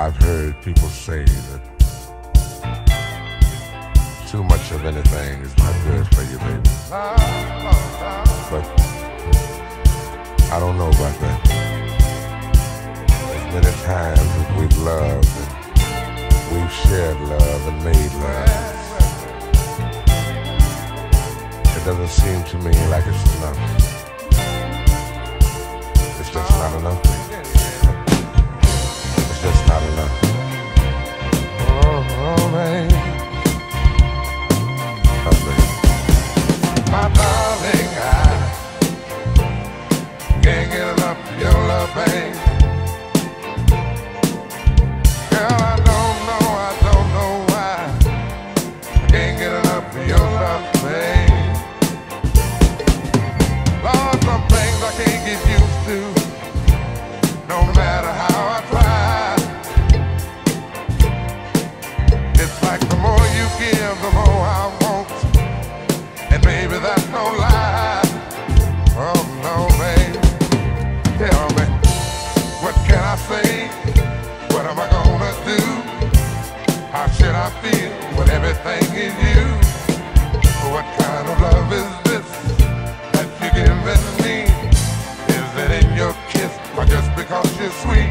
I've heard people say that too much of anything is not good for you, baby. But I don't know about that. As many times as we've loved and we've shared love and made love, it doesn't seem to me like it's enough. thanking you. What kind of love is this that you're giving me? Is it in your kiss or just because you're sweet?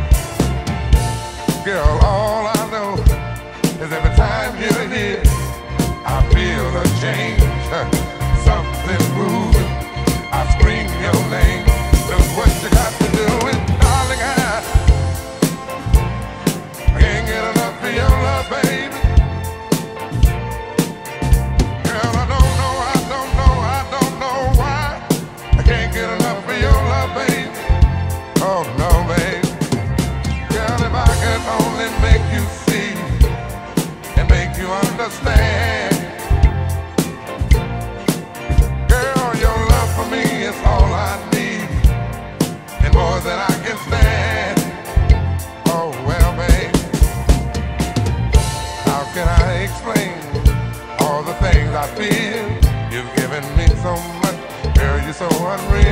one real